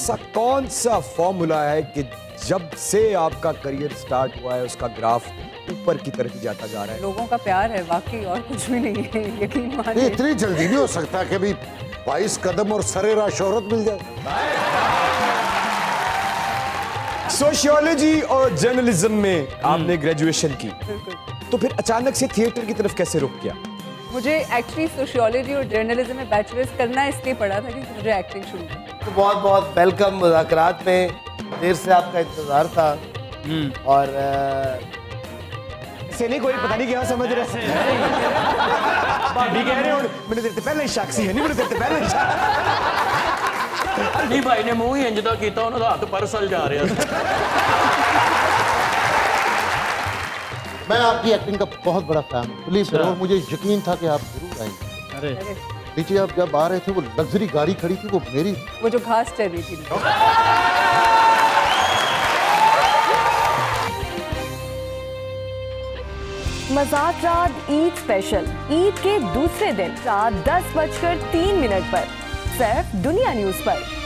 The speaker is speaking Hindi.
ऐसा कौन सा फॉर्मूला है कि जब से आपका करियर स्टार्ट हुआ है उसका ग्राफ ऊपर की तरफ़ जाता जा रहा है? लोगों का प्यार है वाकई और कुछ भी नहीं है यकीन मानिए। इतनी जल्दी नहीं हो सकता कि अभी बाईस कदम और सरेरा शोहरत मिल जाए। सोशियोलॉजी और जर्नलिज्म में आपने ग्रेजुएशन की। तो फिर अचानक से थिएटर की तरफ़ कैसे रुक गया मुझे एक्चुअली सोशियोलॉजी और जर्नलिज्म में बैचलर्स करना इसलिए पड़ा था क्योंकि मुझे एक्टिंग शुरू की तो बहुत बहुत वेलकम मुजाकरात में देर से आपका इंतज़ार था और अ, से नहीं कोई पता नहीं क्या समझ रहे भाभी कह रहे हो मैंने तेरे ते पहले ही शक सी है नहीं मैंने तेरे ते पहले ही शक ਨਹੀਂ ਭਾਈ ਨੇ ਮੂੰਹ ਹੀ ਇੰਜ ਦਾ ਕੀਤਾ ਉਹਨਾਂ ਦਾ ਹੱਥ ਪਰਸਲ ਜਾ ਰਿਹਾ ਸੀ मैं आपकी एक्टिंग का बहुत बड़ा फ़ैन हूँ। प्लीज़ अच्छा। और मुझे यकीन था कि आप ज़रूर आएँगे। अरे। अरे नीचे आप जब आ रहे थे वो लग्जरी गाड़ी खड़ी थी वो मेरी वो जो घास चल रही थी। मज़ाक रात ईद स्पेशल ईद के दूसरे दिन रात दस बजकर तीन मिनट पर। सिर्फ़ दुनिया न्यूज़ पर।